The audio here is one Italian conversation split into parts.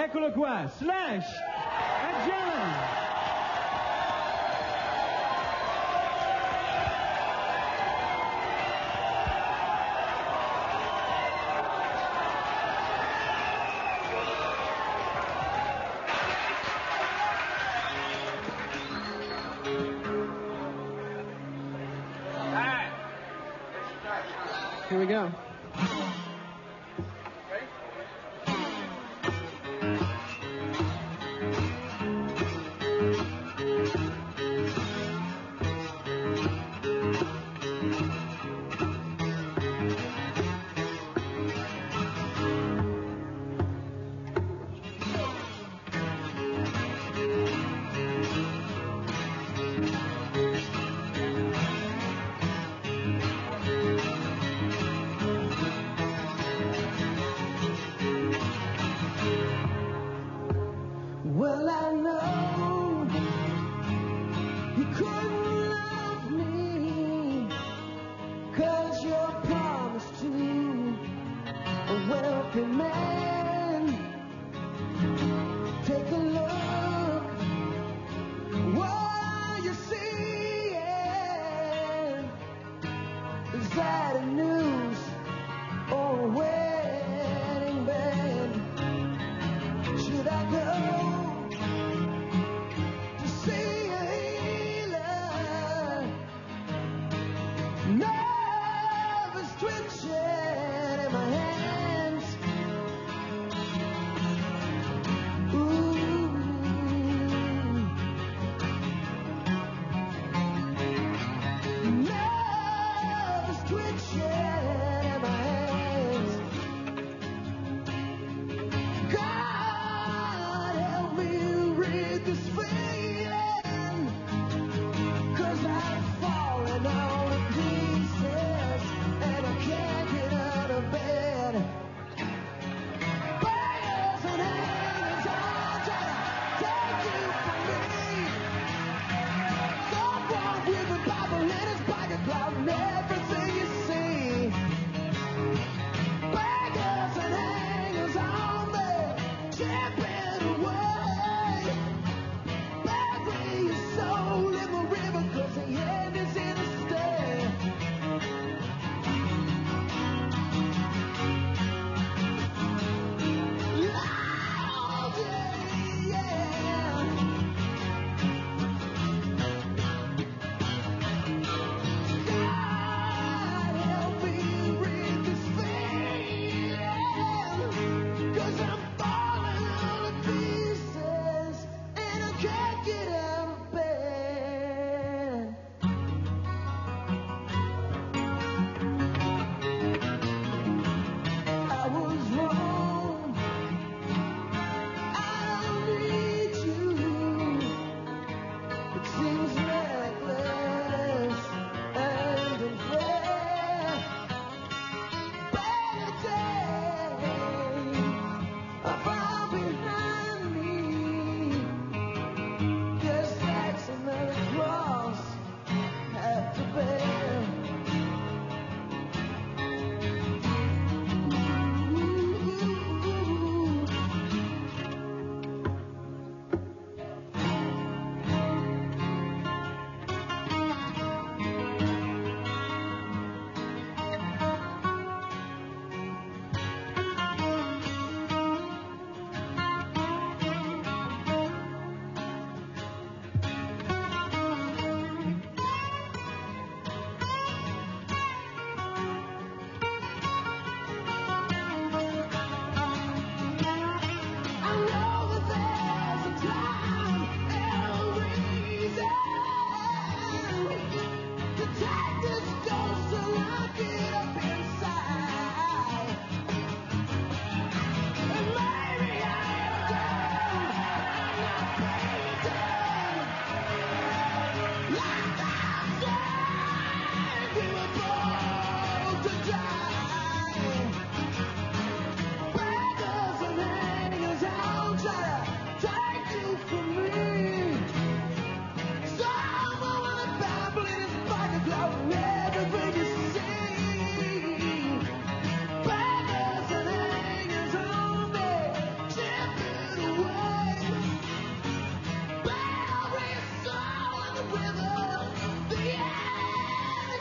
Eccolo qua, Slash e John. Here we go.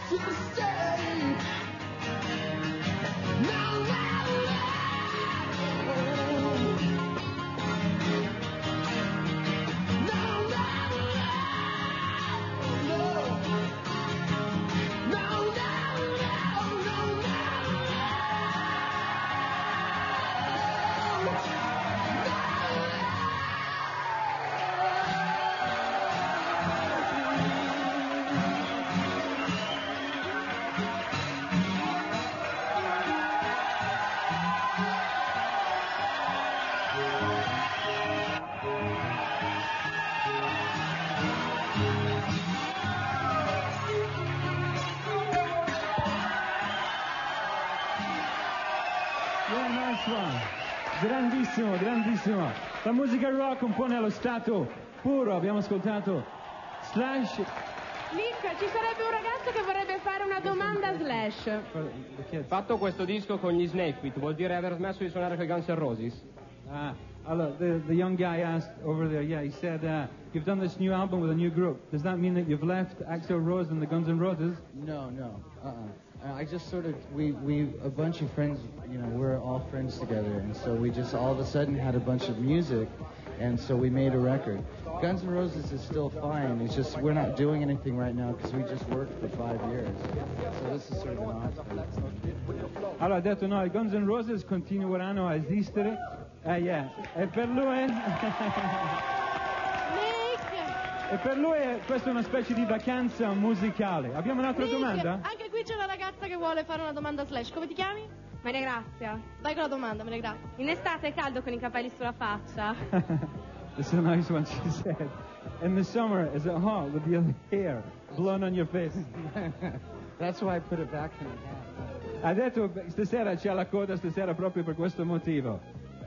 to stay. Grandissimo, grandissimo. La musica rock un po' nello stato puro, abbiamo ascoltato Slash. Nick, ci sarebbe un ragazzo che vorrebbe fare una domanda a Slash. Fatto questo disco con gli Snake Pit vuol dire aver smesso di suonare con i Guns N' Roses? Ah, allora, the, the young guy asked over there, yeah, he said, uh, you've done this new album with a new group. Does that mean that you've left Axel Rose and the Guns N' Roses? No, no. Uh-uh. Uh, I just sort of we we a bunch of friends. You know, we're all friends together, and so we just all of a sudden had a bunch of music, and so we made a record. Guns N' Roses is still fine. It's just we're not doing anything right now because we just worked for five years. So this is sort of an off. Allora ha detto no, i Guns N' Roses continueranno a esistere. Eh, yeah. E per lui... E per lui è- questa è una specie di vacanza musicale. Abbiamo un'altra domanda? Anche qui c'è una ragazza che vuole fare una domanda Slash. Come ti chiami? Maria Grazia. Vai con la domanda, Maria Grazia. In estate è caldo con i capelli sulla faccia. This is a nice one, she said. In the summer, is it hot with your hair blown on your face? That's why I put it back in. Ha detto stasera c'è la coda stasera proprio per questo motivo.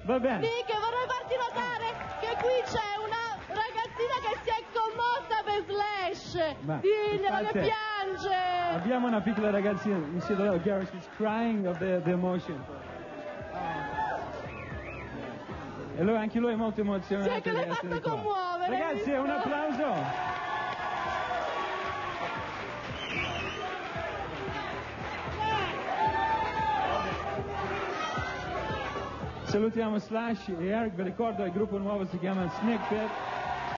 Va bene. Nick, vorrei farti notare che qui c'è una ragazzina che si è commossa per Slash. Ma, Diglielo che infatti- piange. Abbiamo una piccola ragazzina, you see the little girl, she's crying of the, the emotion. E lui, anche lui è molto emozionato. Sì, che l'hai qua. commuovere, Ragazzi, un applauso. Salutiamo Slash e Eric, vi ricordo il gruppo nuovo si chiama Snake Pit.